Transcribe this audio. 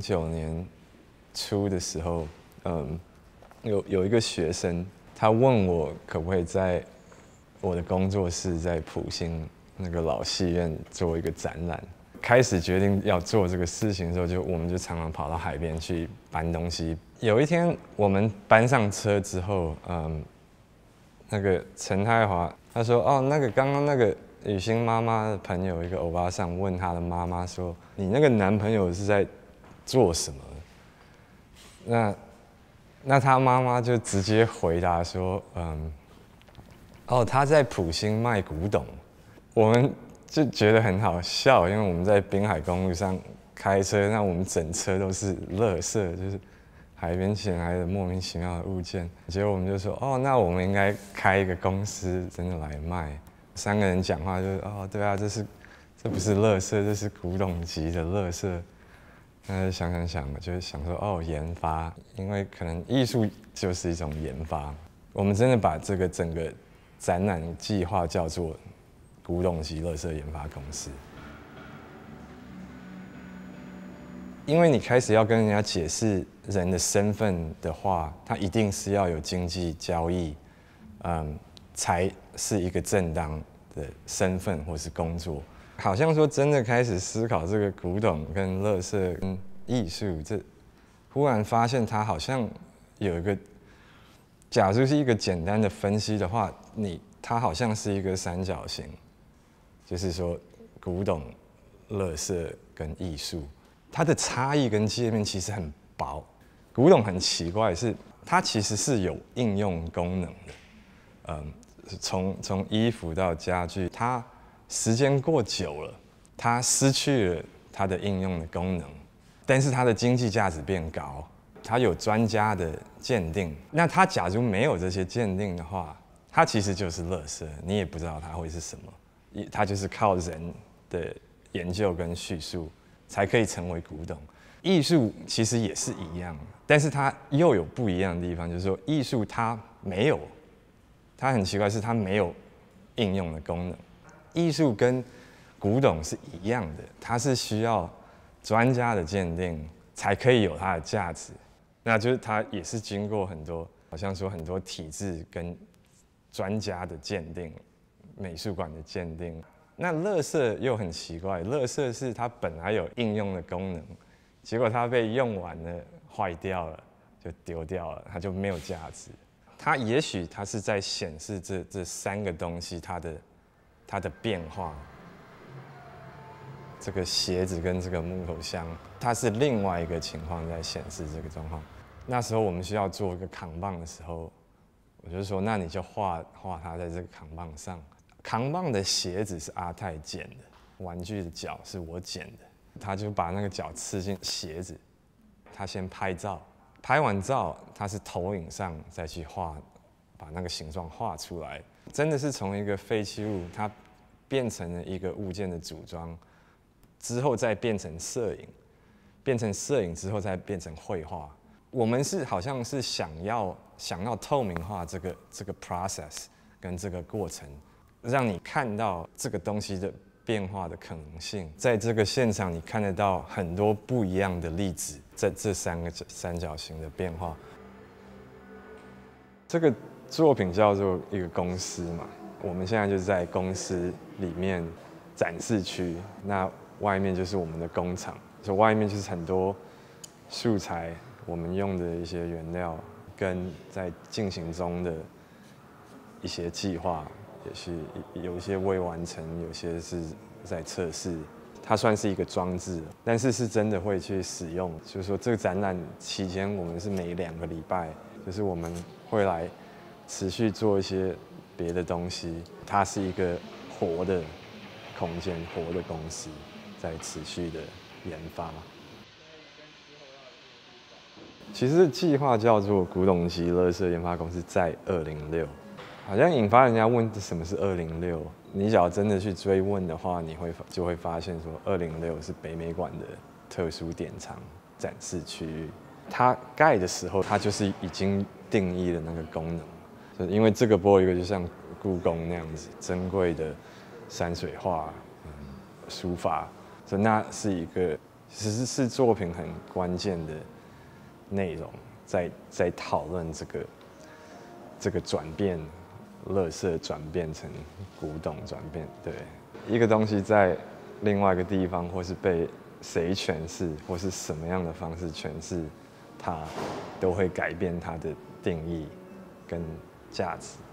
九年初的时候，嗯，有有一个学生，他问我可不可以在我的工作室在普星那个老戏院做一个展览。开始决定要做这个事情的时候，就我们就常常跑到海边去搬东西。有一天我们搬上车之后，嗯，那个陈太华他说：“哦，那个刚刚那个雨欣妈妈的朋友一个欧巴桑问他的妈妈说，你那个男朋友是在做什么？”那那他妈妈就直接回答说：“嗯，哦，他在普星卖古董。”我们。就觉得很好笑，因为我们在滨海公路上开车，那我们整车都是垃圾，就是海边捡来的莫名其妙的物件。结果我们就说，哦，那我们应该开一个公司，真的来卖。三个人讲话就是，哦，对啊，这是，这不是垃圾，这是古董级的垃圾。那想想想，就是想说，哦，研发，因为可能艺术就是一种研发。我们真的把这个整个展览计划叫做。古董级乐色研发公司，因为你开始要跟人家解释人的身份的话，他一定是要有经济交易，嗯，才是一个正当的身份或是工作。好像说真的开始思考这个古董跟乐色跟艺术，这忽然发现它好像有一个，假如是一个简单的分析的话，你它好像是一个三角形。就是说，古董、乐色跟艺术，它的差异跟界面其实很薄。古董很奇怪，是它其实是有应用功能的。嗯，从从衣服到家具，它时间过久了，它失去了它的应用的功能，但是它的经济价值变高。它有专家的鉴定，那它假如没有这些鉴定的话，它其实就是乐色，你也不知道它会是什么。它就是靠人的研究跟叙述，才可以成为古董。艺术其实也是一样，但是它又有不一样的地方，就是说艺术它没有，它很奇怪是它没有应用的功能。艺术跟古董是一样的，它是需要专家的鉴定才可以有它的价值。那就是它也是经过很多，好像说很多体制跟专家的鉴定。美术馆的鉴定，那乐色又很奇怪，乐色是它本来有应用的功能，结果它被用完了，坏掉了，就丢掉了，它就没有价值。它也许它是在显示这这三个东西它的它的变化。这个鞋子跟这个木头箱，它是另外一个情况在显示这个状况。那时候我们需要做一个扛棒的时候，我就说，那你就画画它在这个扛棒上。扛棒的鞋子是阿泰剪的，玩具的脚是我剪的。他就把那个脚刺进鞋子，他先拍照，拍完照他是投影上再去画，把那个形状画出来。真的是从一个废弃物，它变成了一个物件的组装，之后再变成摄影，变成摄影之后再变成绘画。我们是好像是想要想要透明化这个这个 process 跟这个过程。让你看到这个东西的变化的可能性，在这个现场你看得到很多不一样的例子，在这三个三角形的变化。这个作品叫做一个公司嘛，我们现在就是在公司里面展示区，那外面就是我们的工厂，所以外面就是很多素材，我们用的一些原料跟在进行中的一些计划。也是有一些未完成，有些是在测试。它算是一个装置，但是是真的会去使用。就是说，这个展览期间，我们是每两个礼拜，就是我们会来持续做一些别的东西。它是一个活的空间，活的公司在持续的研发。其实计划叫做古董级乐色研发公司，在二零六。好像引发人家问什么是二零六？你只要真的去追问的话，你会就会发现说，二零六是北美馆的特殊典藏展示区域。它盖的时候，它就是已经定义了那个功能。因为这个波一个就像故宫那样子珍贵的山水画、书法，所以那是一个其实是作品很关键的内容，在在讨论这个这个转变，乐色转变成古董转变，对。一个东西在另外一个地方，或是被谁诠释，或是什么样的方式诠释，它都会改变它的定义跟价值。